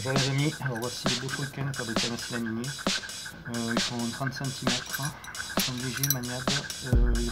Je les amis. Alors voici les beaux Tolkien pour des cannes laminés. Euh, ils font 30 cm. Hein. Ils sont légers, maniables. Euh, ils